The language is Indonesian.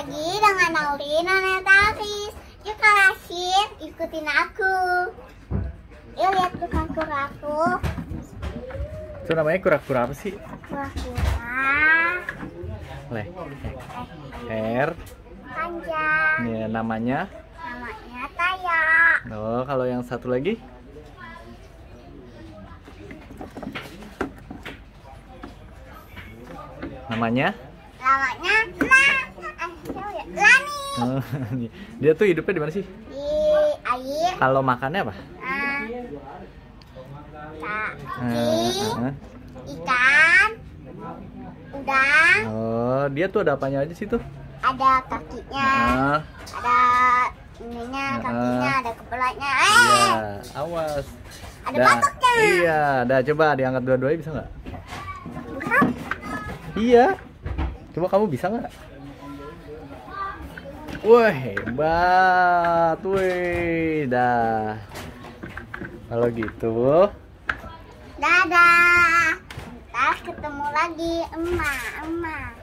lagi dengan Nauri Nona Taris. Yuk Kalasin, ikutin aku. Yuk lihat bukan kura-kura. Itu namanya kura-kura apa sih? Kura-kura Leh. Her. panjang. Ya, namanya. Namanya Taya. Oh, kalau yang satu lagi? Namanya? Namanya Dia tuh hidupnya di mana sih? Di air. Kalau makannya apa? Ah. Eh, Kaki. eh. Ikan. Udang. Oh, dia tuh ada apanya aja sih tuh? Ada kakinya. Ah, Ada ininya, Ah. kakinya, ada kepalanya. iya, Eh. awas. Ada batoknya. Iya, dah coba diangkat dua-duanya bisa nggak? Iya. Coba kamu bisa nggak? Wah hebat, wih, dah. Kalau gitu, Dadah. Ntar ketemu lagi, emak, emak.